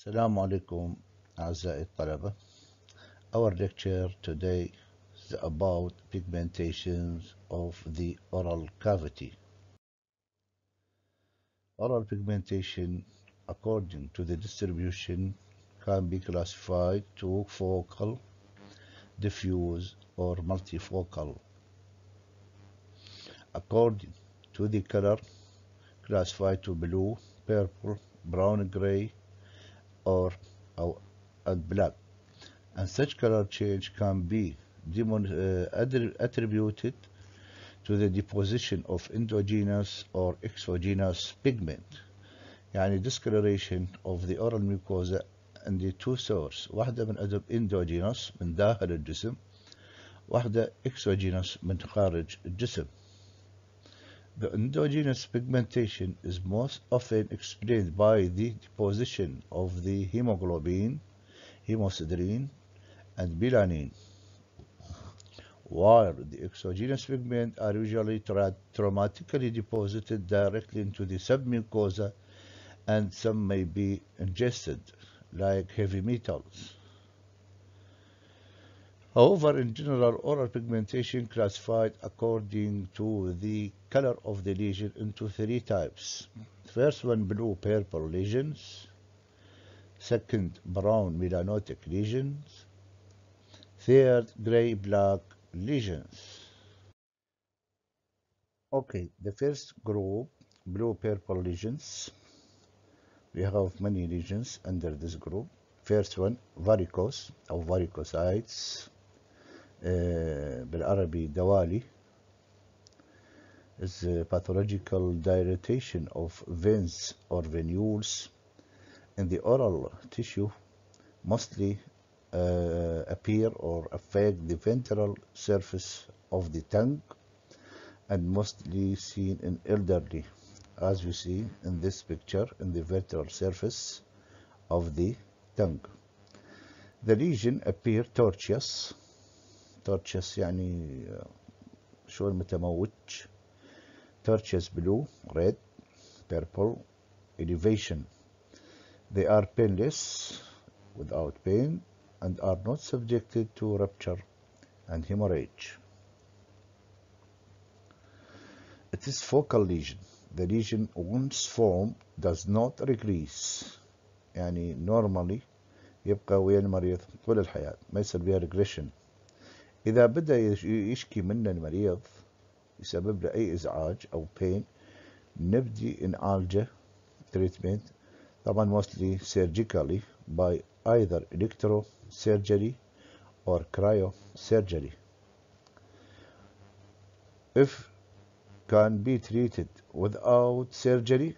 السلام عليكم أعزائي الطلبة Our lecture today is about pigmentations of the oral cavity. Oral pigmentation according to the distribution can be classified to focal, diffuse or multifocal. According to the color classified to blue, purple, brown gray or, or and black and such color change can be demon, uh, attributed to the deposition of endogenous or exogenous pigment يعني discoloration of the oral mucosa and the two sources واحدة من أدب endogenous من داخل الجسم واحدة exogenous من خارج الجسم The endogenous pigmentation is most often explained by the deposition of the hemoglobin, hemosiderin, and melanin, while the exogenous pigments are usually tra traumatically deposited directly into the submucosa and some may be ingested, like heavy metals. However, in general, oral pigmentation classified according to the color of the lesion into three types. First one, blue-purple lesions. Second, brown melanotic lesions. Third, gray-black lesions. Okay, the first group, blue-purple lesions. We have many lesions under this group. First one, varicose أو varicosites. بالعربي دوالي is a pathological dilatation of veins or venules in the oral tissue mostly uh, appear or affect the ventral surface of the tongue and mostly seen in elderly as we see in this picture in the ventral surface of the tongue. The lesion appear tortuous tortuous يعني شو متموج tortuous blue red purple elevation they are painless without pain and are not subjected to rupture and hemorrhage it is focal lesion the lesion once formed does not regress يعني normally يبقى ويا المريض طول الحياة ما يصير بها regression إذا بدأ يشكي منه المريض يسبب له أي إزعاج أو pain نبدي نعالجه treatment طبعا mostly surgically by either electrosurgery or cryosurgery if can be treated without surgery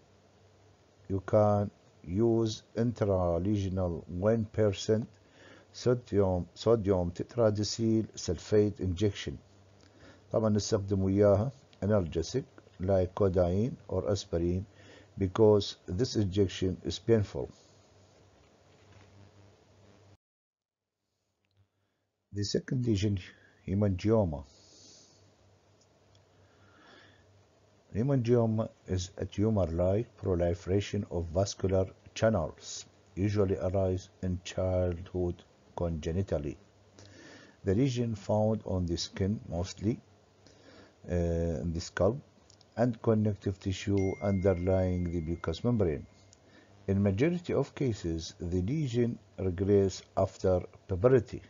you can use intralesional 1% صوديوم صوديوم تتراديسيل سلفيت انجكشن طبعا نستخدم وياها analgesic like codeine or aspirin because this injection is painful the second lesion hemangioma hemangioma is a tumor-like proliferation of vascular channels usually arise in childhood congenitally. The lesion found on the skin mostly uh, in the scalp and connective tissue underlying the mucous membrane. In majority of cases, the lesion regress after puberty.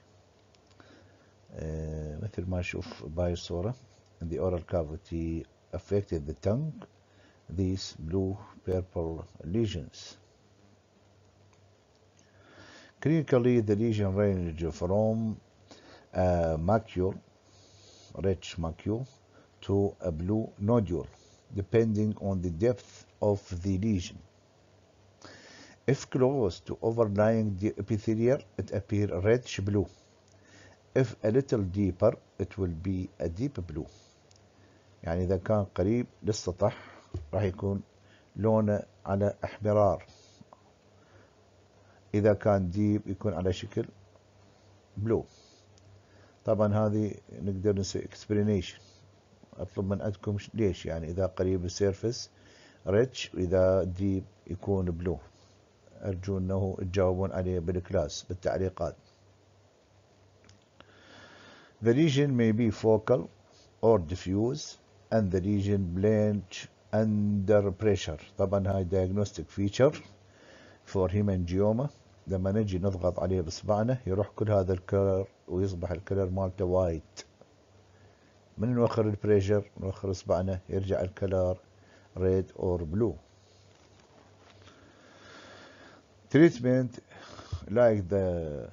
Uh, مثل ما نشوف باي الصورة in the oral cavity affected the tongue these blue purple lesions. Clinically, the lesion range from a macule, rich macule, to a blue nodule, depending on the depth of the lesion. If close to overlying the epithelial, it appears reddish blue. If a little deeper, it will be a deep blue. يعني إذا كان قريب للسطح راح يكون لونه على احمرار إذا كان ديب يكون على شكل بلو طبعا هذه نقدر نسوي اكسبلينيشن أطلب من عندكم ليش؟ يعني إذا قريب السيرفس ريتش وإذا ديب يكون بلو أرجو أنه تجاوبون عليه بالكلاس بالتعليقات. The region may be focal or diffuse and the region blanch under pressure. طبعا هاي diagnostic feature for hemangioma لما نجي نضغط عليه بصبعنا يروح كل هذا الكلر ويصبح الكلر مالته وايت. من نوخر البريشر؟ نوخر اصبعنا يرجع الكلر ريد اور بلو. Treatment like the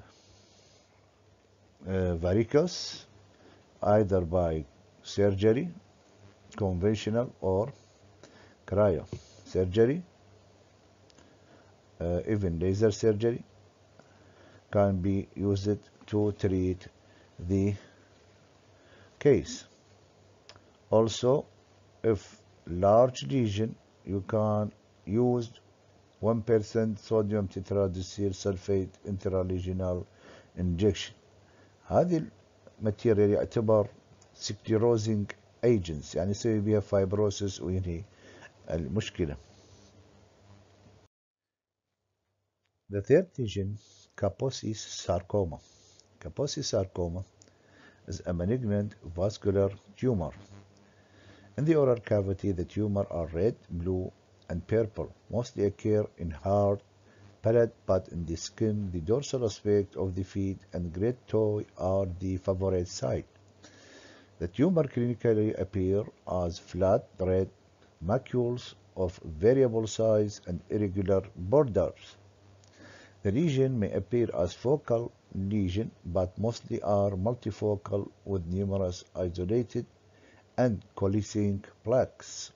uh, varicose either by surgery conventional or cryo surgery. uh, even laser surgery can be used to treat the case. Also if large lesion you can use 1% sodium tetradecyl sulfate intralesional injection. هذه الماتيريال يعتبر سكليروزنج ايجنتس يعني يسوي بها فايبروسيس وينهي المشكله The third lesion Kaposi sarcoma Kaposi sarcoma is a malignant vascular tumor In the oral cavity, the tumor are red, blue, and purple, mostly occur in hard, palate, but in the skin, the dorsal aspect of the feet and great toe are the favorite site. The tumor clinically appear as flat red macules of variable size and irregular borders. The lesion may appear as focal lesion, but mostly are multifocal with numerous isolated and coalescing plaques.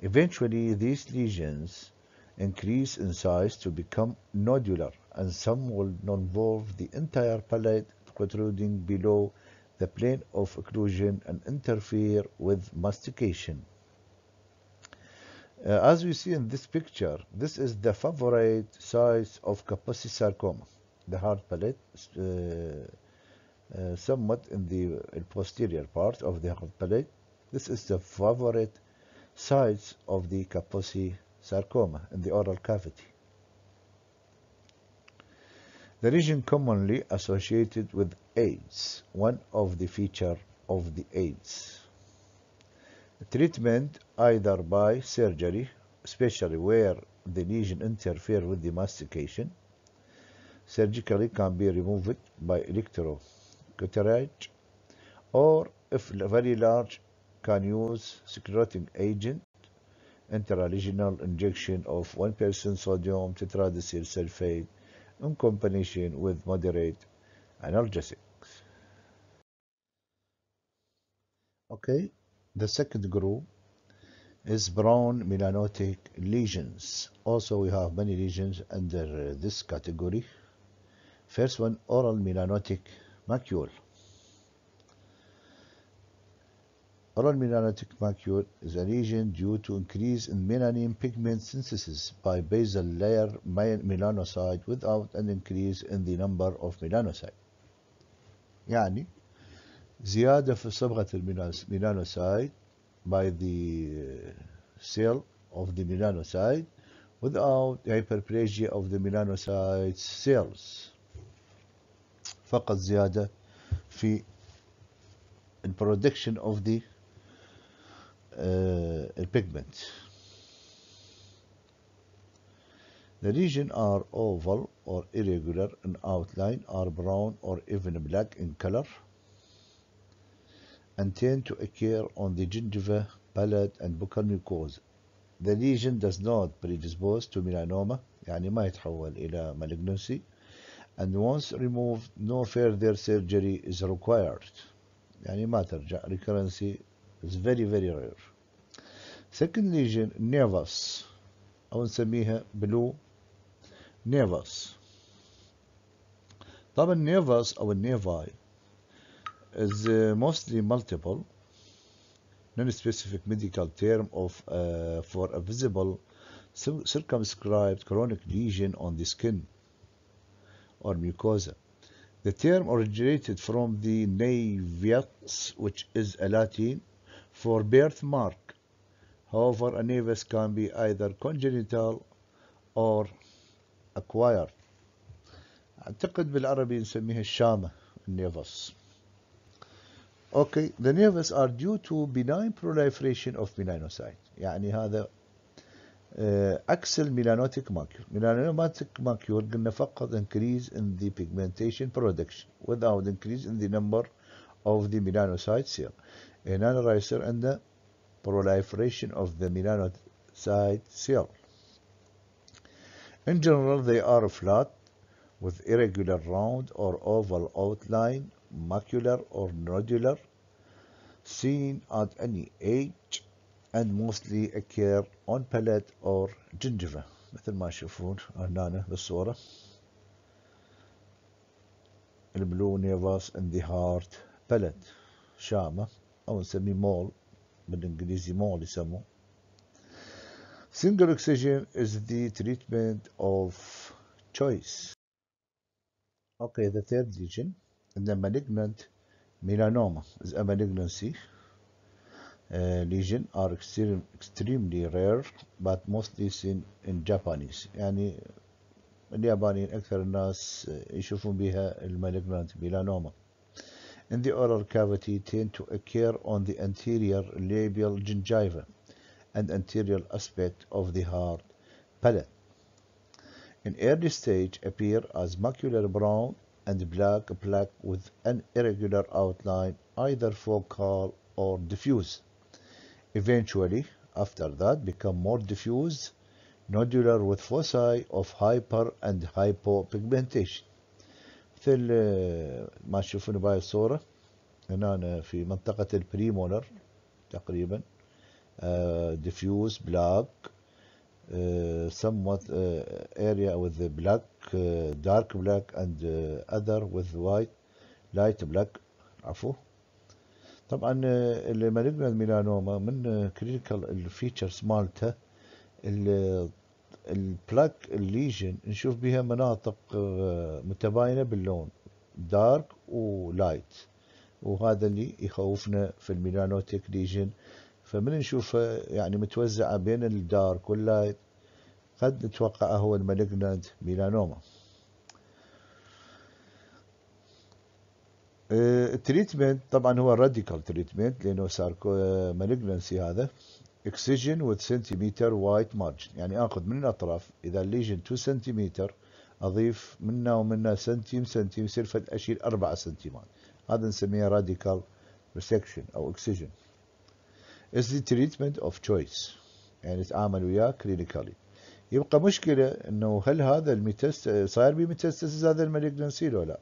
Eventually, these lesions increase in size to become nodular, and some will involve the entire palate protruding below the plane of occlusion and interfere with mastication. Uh, as we see in this picture, this is the favorite size of Kaposi sarcoma, the hard palate, uh, uh, somewhat in the posterior part of the hard palate, this is the favorite size of the Kaposi sarcoma in the oral cavity. The region commonly associated with AIDS, one of the feature of the AIDS. Treatment either by surgery, especially where the lesion interfere with the mastication, surgically can be removed by electrocauterage, or if very large can use sclerotic agent intralesional injection of 1% person sodium tetradecyl sulfate in combination with moderate analgesics. Okay, the second group is brown melanotic lesions. Also, we have many lesions under this category. First one, oral melanotic macule. Oral melanotic macule is a lesion due to increase in melanin pigment synthesis by basal layer melanocyte without an increase in the number of melanocyte. يعني زيادة في صبغة الميلانوسايت by the cell of the melanocyte without hyperplasia of the melanocyte cells. فقط زيادة في production of the uh, pigment. The region are oval or irregular in outline, are brown or even black in color, and tend to occur on the gingiva, palate, and buccal mucosa. The lesion does not predispose to melanoma, يعني ما يتحول إلى malignancy, and once removed, no further surgery is required. يعني ما ترجع recurrence is very very rare. Second lesion nevus أو نسميها blue nevus. طبعا nevus أو النيفاي is uh, mostly multiple non-specific medical term of uh, for a visible circumscribed chronic lesion on the skin or mucosa. The term originated from the nevus, which is a Latin for birthmark. However, a nevus can be either congenital or acquired. أعتقد بالعربي نسميه الشامة النيفس Okay, the nevus are due to benign proliferation of melanocyte يعني هذا axial melanotic macule melanotic macule قلنا فقط increase in the pigmentation production without increase in the number of the melanocyte cell in analyzer and the proliferation of the melanocyte cell in general they are flat with irregular round or oval outline macular or nodular, seen at any age, and mostly occur on palate or gingiva مثل ما تشوفون هنا بالصورة. blue نيفاس in the hard palate شامة أو نسميه مول بالإنجليزي مول يسموه. Single excision is the treatment of choice. Okay, the third lesion the malignant melanoma is a malignancy. Uh, lesion are extreme, extremely rare but mostly seen in Japanese. يعني اليابانيين أكثر الناس يشوفون بها المالجنانت melanoma. In the oral cavity tend to occur on the anterior labial gingiva and anterior aspect of the hard palate. In early stage appear as macular brown and black plaque with an irregular outline either focal or diffuse. Eventually, after that become more diffuse, nodular with foci of hyper and hypopigmentation. مثل ما تشوفون بهاي الصورة هنا في منطقة البريمولر تقريبا uh, diffuse black uh, Somewhat uh, area with the black uh, dark black and uh, other with white light black. عفوا طبعا المالجنال ميلانوما من كلينيكال الفيتشرز مالته البلاك الليجن نشوف بها مناطق متباينة باللون دارك ولايت وهذا اللي يخوفنا في الميلانوتيك ليجن فمن نشوفه يعني متوزعة بين الدارك واللايت قد نتوقع هو المالجنانت ميلانوما. التريتمنت طبعا هو راديكال تريتمنت لأنه صار مالجنسي هذا. اكسجين with سنتيمتر وايت مارجن يعني آخذ من الأطراف إذا الليجن 2 سنتيمتر أضيف منا ومنا سنتيم سنتيم يصير أشيل 4 سنتيمات هذا نسميه راديكال ريسكشن أو اكسجين is the treatment of choice. يعني نتعامل وياه كلينيكالي يبقى مشكلة إنه هل هذا الميتست صاير بميتستسز هذا المالجنسي ولا لا؟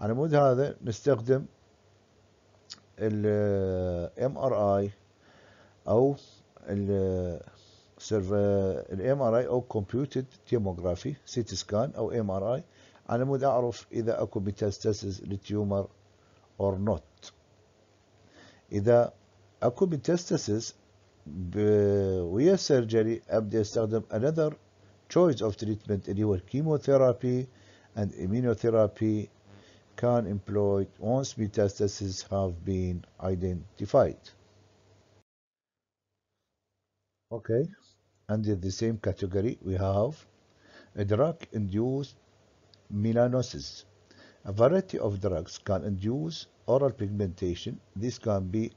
على مود هذا نستخدم ال MRI أو ال MRI أو computed tomography CT scan أو MRI على مود أعرف إذا أكو ميتاستاسيس للتيومر or not. إذا اكو ميتاستاسيس ويا السيرجري ابدا استخدم another choice of treatment اللي هو الكيموثيرابي and immunotherapy can employed once metastases have been identified. Okay, under the same category we have a drug-induced melanosis. A variety of drugs can induce oral pigmentation. This can be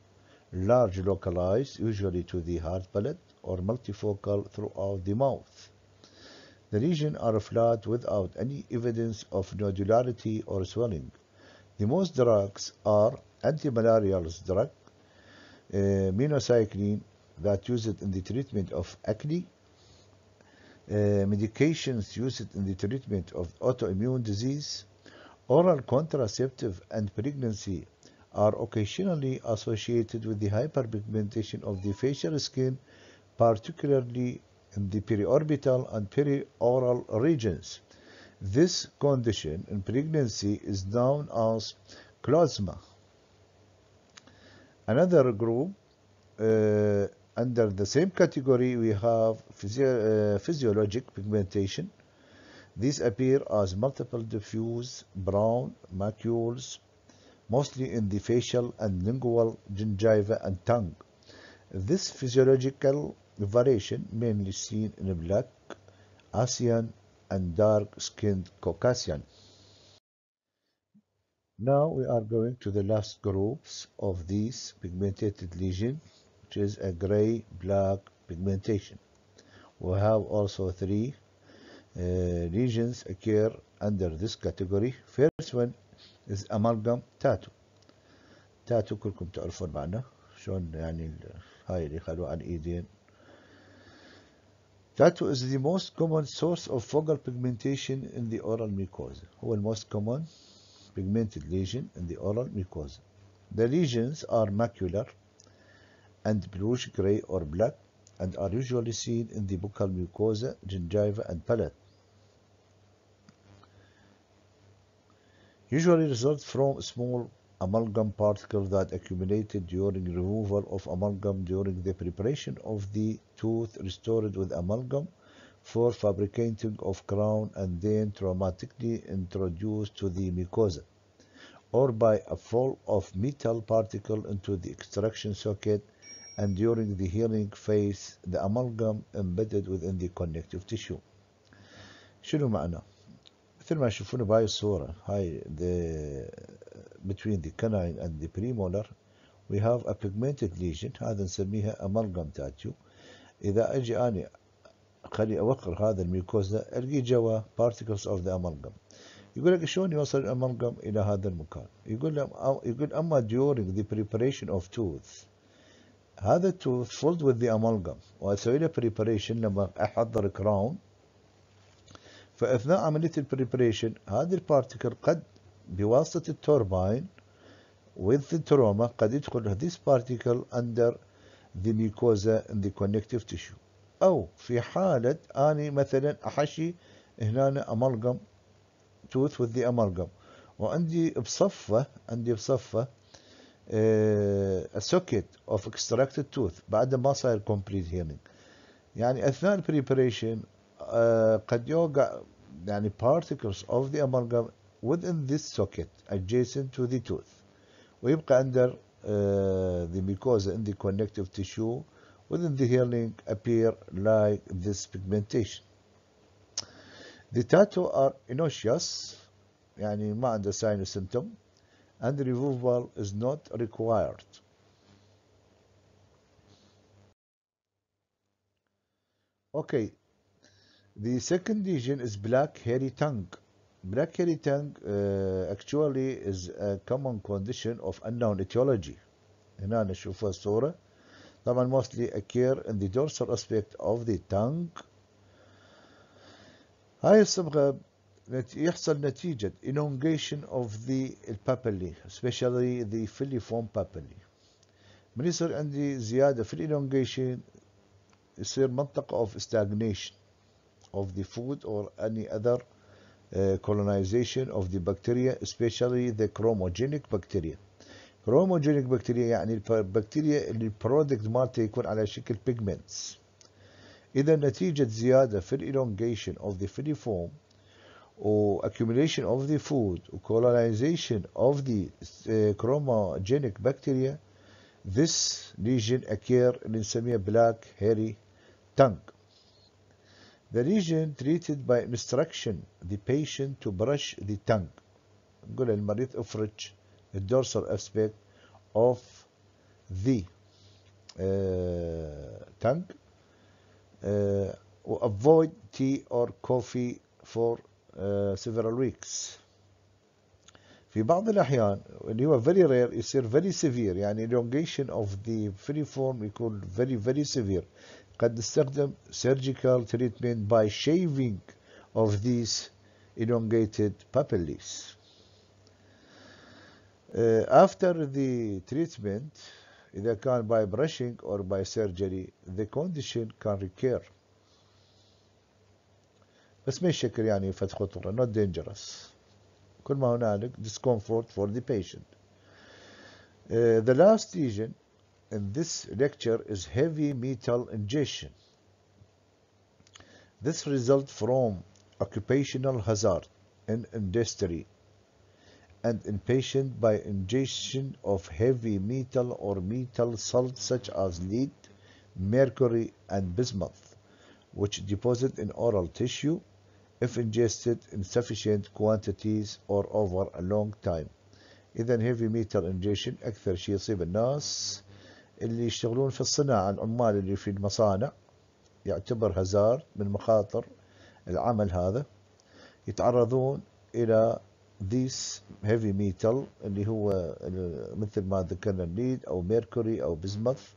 large localized, usually to the hard palate, or multifocal throughout the mouth. The lesions are flat without any evidence of nodularity or swelling. The most drugs are antimalarial drug, uh, minocycline that used in the treatment of acne, uh, medications used in the treatment of autoimmune disease, oral contraceptive and pregnancy are occasionally associated with the hyperpigmentation of the facial skin, particularly in the periorbital and perioral regions. This condition in pregnancy is known as chloasma. Another group uh, under the same category we have physio uh, physiologic pigmentation. These appear as multiple diffuse brown macules, mostly in the facial and lingual gingiva and tongue. This physiological variation mainly seen in black, Asian, and dark-skinned Caucasian. Now we are going to the last groups of these pigmented lesion, which is a gray-black pigmentation. We have also three uh, lesions occur under this category. First one is amalgam tattoo. tattoo كلكم تعرفون معناه شلون يعني هاي اللي خلوه على الايدين Tattoo is the most common source of fungal pigmentation in the oral mucosa. هو most common pigmented lesion in the oral mucosa. The lesions are macular and bluish gray or black and are usually seen in the buccal mucosa, gingiva and palate. Usually result from small amalgam particles that accumulated during removal of amalgam during the preparation of the tooth restored with amalgam for fabricating of crown and then traumatically introduced to the mucosa or by a fall of metal particle into the extraction socket and during the healing phase the amalgam embedded within the connective tissue شنو معناه مثل ما تشوفون بهاي الصورة هاي the between the canine and the premolar we have a pigmented lesion هذا نسميها amalgam tattoo إذا أجي أنا خلي أوقر هذا الميكوزا ألقي جوا particles of the amalgam يقول لك شلون يوصل الأمالجم إلى هذا المكان يقول يقول أما during the preparation of tooth هذا التوث filled with the amalgam وأسوي له preparation لما أحضر كراون فأثناء عملية البريبريشن هذه البارتيكل قد بواسطة التوربين with the trauma قد يدخل this particle under the mucosa in the connective tissue أو في حالة أني مثلا أحشي هنا amalgam tooth with the amalgam وعندي بصفة عندي بصفة a socket of extracted tooth بعد ما صاير complete healing يعني أثناء البريبريشن قد يوقع يعني particles of the amalgam within this socket adjacent to the tooth ويبقى under uh, the mucosa in the connective tissue within the healing appear like this pigmentation. The tattoo are innocuous يعني ما عنده sign or symptom and removal is not required. Okay, the second lesion is black hairy tongue. Black hairy tongue uh, actually is a common condition of unknown etiology. هنا نشوفها الصورة. طبعا mostly occur in the dorsal aspect of the tongue. هاي الصبغة يحصل نتيجة elongation of the papillae especially the filiform papillae. من يصير عندي زيادة في الالongation يصير منطقة of stagnation of the food or any other uh, colonization of the bacteria especially the chromogenic bacteria chromogenic bacteria يعني البكتيريا اللي البرودكت مالته يكون على شكل pigments إذا نتيجة زيادة في elongation of the filiform و accumulation of the food و colonization of the uh, chromogenic bacteria this lesion occur اللي نسميها black hairy tongue The lesion treated by instruction the patient to brush the tongue. نقول للمريض افرج الدورسال aspect of the uh, tongue uh, avoid tea or coffee for uh, several weeks. في بعض الأحيان اللي هو very rare يصير very severe يعني elongation of the filiform يكون very very severe قد نستخدم surgical treatment by shaving of these elongated papillae. Uh, after the treatment, إذا كان by brushing or by surgery, the condition can recur. بس ما يشكل يعني فت خطورة not dangerous. كل ما هنالك discomfort for the patient. Uh, the last lesion in this lecture is heavy metal ingestion. This results from occupational hazard in industry and in patient by ingestion of heavy metal or metal salts such as lead, mercury and bismuth which deposit in oral tissue if ingested in sufficient quantities or over a long time إذا heavy metal ingestion أكثر شيء يصيب الناس اللي يشتغلون في الصناعة العمال اللي في المصانع يعتبر هزار من مخاطر العمل هذا يتعرضون إلى these heavy metal اللي هو مثل ما ذكرنا الليد أو ميركوري أو بزمث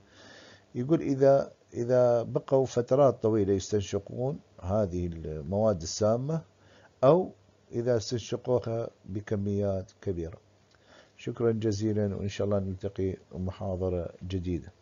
يقول إذا إذا بقوا فترات طويلة يستنشقون هذه المواد السامة أو إذا استنشقوها بكميات كبيرة. شكرا جزيلا وإن شاء الله نلتقي محاضرة جديدة.